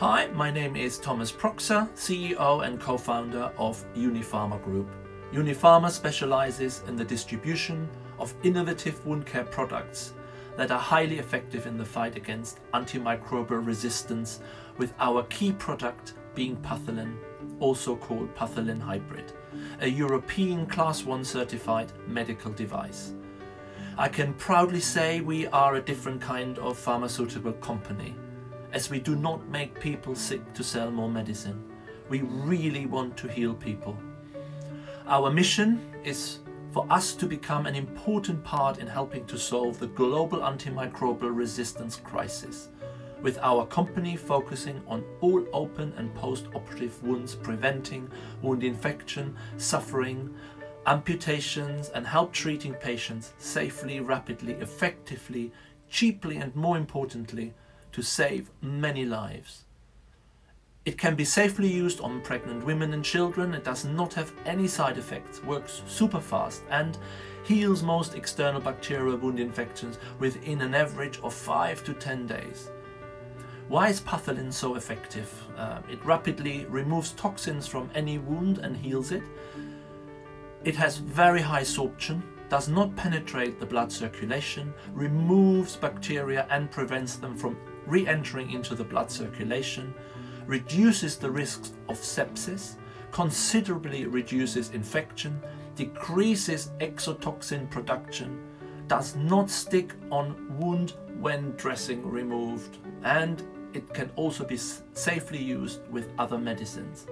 Hi, my name is Thomas Proxer, CEO and co-founder of Unipharma Group. Unipharma specializes in the distribution of innovative wound care products that are highly effective in the fight against antimicrobial resistance with our key product being Pathelen, also called Pathelen Hybrid, a European Class 1 certified medical device. I can proudly say we are a different kind of pharmaceutical company, as we do not make people sick to sell more medicine. We really want to heal people. Our mission is for us to become an important part in helping to solve the global antimicrobial resistance crisis, with our company focusing on all open and post-operative wounds, preventing wound infection, suffering, amputations and help treating patients safely, rapidly, effectively, cheaply and more importantly, to save many lives. It can be safely used on pregnant women and children, it does not have any side effects, works super fast and heals most external bacterial wound infections within an average of 5 to 10 days. Why is Pathelen so effective? Uh, it rapidly removes toxins from any wound and heals it. It has very high sorption, does not penetrate the blood circulation, removes bacteria and prevents them from re-entering into the blood circulation, reduces the risks of sepsis, considerably reduces infection, decreases exotoxin production, does not stick on wound when dressing removed, and it can also be safely used with other medicines.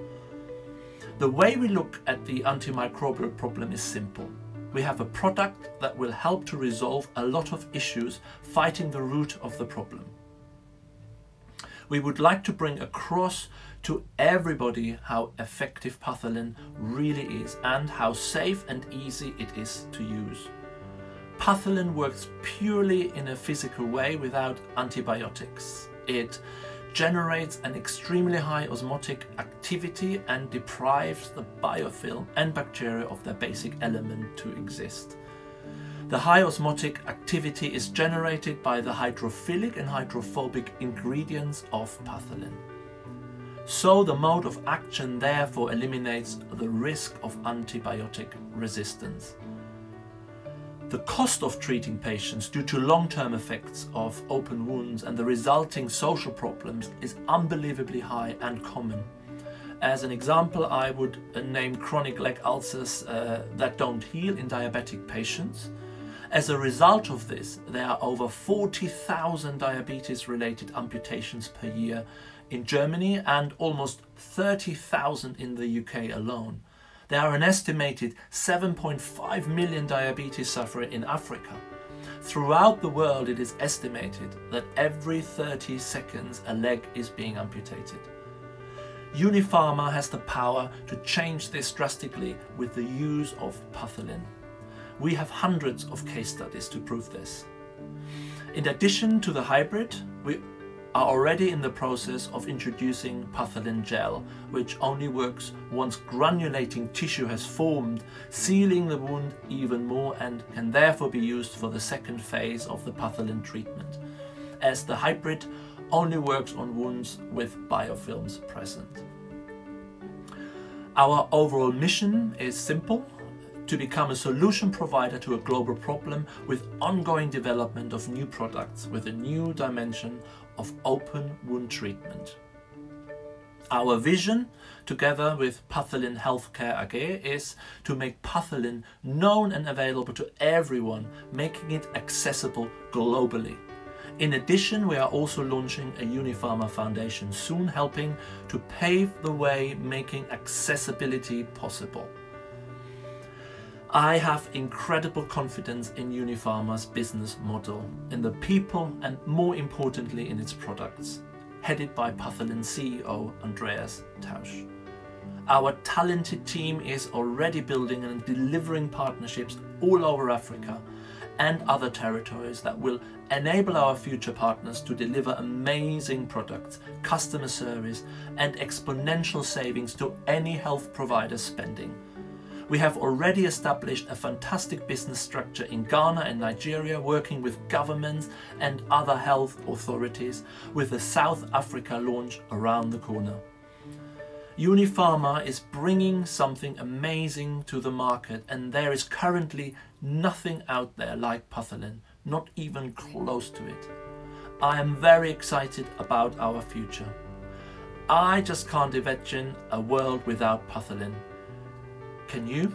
The way we look at the antimicrobial problem is simple. We have a product that will help to resolve a lot of issues fighting the root of the problem we would like to bring across to everybody how effective Pathelen really is and how safe and easy it is to use. Pathelen works purely in a physical way without antibiotics. It generates an extremely high osmotic activity and deprives the biofilm and bacteria of their basic element to exist. The high osmotic activity is generated by the hydrophilic and hydrophobic ingredients of Pathelen. So the mode of action therefore eliminates the risk of antibiotic resistance. The cost of treating patients due to long-term effects of open wounds and the resulting social problems is unbelievably high and common. As an example, I would name chronic leg ulcers uh, that don't heal in diabetic patients, as a result of this, there are over 40,000 diabetes-related amputations per year in Germany and almost 30,000 in the UK alone. There are an estimated 7.5 million diabetes sufferers in Africa. Throughout the world, it is estimated that every 30 seconds a leg is being amputated. Unipharma has the power to change this drastically with the use of Pathelen. We have hundreds of case studies to prove this. In addition to the hybrid, we are already in the process of introducing Pathelen gel, which only works once granulating tissue has formed, sealing the wound even more and can therefore be used for the second phase of the Pathelen treatment, as the hybrid only works on wounds with biofilms present. Our overall mission is simple to become a solution provider to a global problem with ongoing development of new products with a new dimension of open wound treatment. Our vision, together with Pathelen Healthcare AG, is to make Pathelen known and available to everyone, making it accessible globally. In addition, we are also launching a Unipharma Foundation soon, helping to pave the way, making accessibility possible. I have incredible confidence in Unipharma's business model, in the people and more importantly in its products, headed by Pathelen CEO Andreas Tausch. Our talented team is already building and delivering partnerships all over Africa and other territories that will enable our future partners to deliver amazing products, customer service and exponential savings to any health provider spending We have already established a fantastic business structure in Ghana and Nigeria, working with governments and other health authorities, with the South Africa launch around the corner. Unipharma is bringing something amazing to the market, and there is currently nothing out there like Pathelen, not even close to it. I am very excited about our future. I just can't imagine a world without Pathelen. Can you?